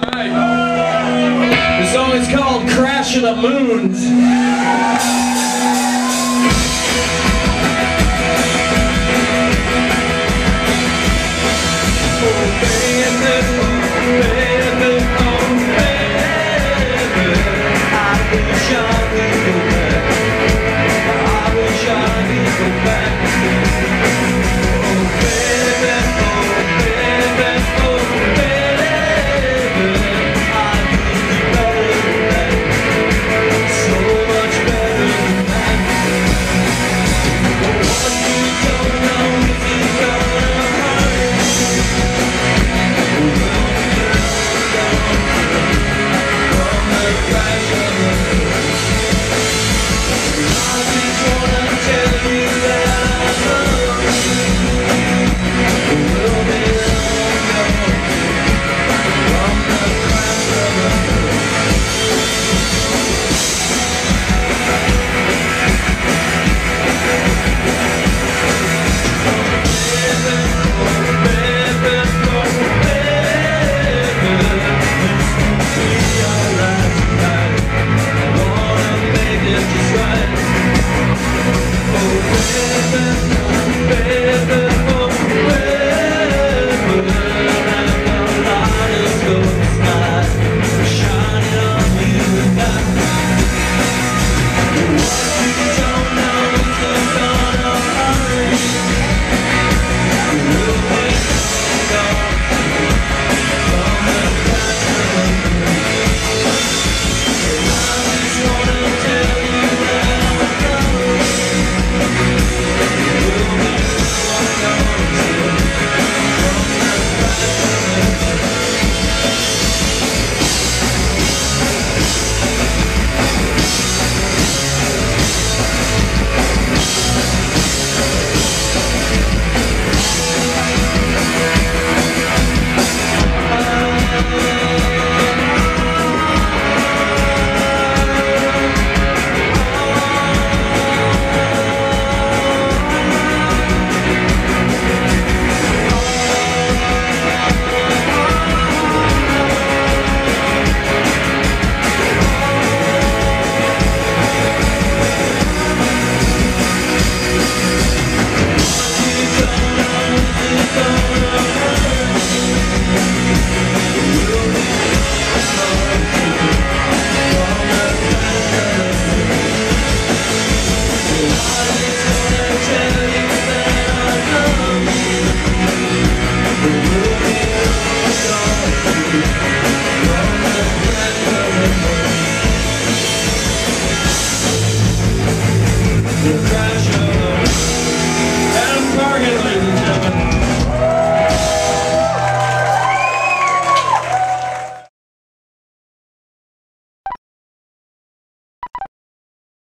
The song is called Crash of the Moons.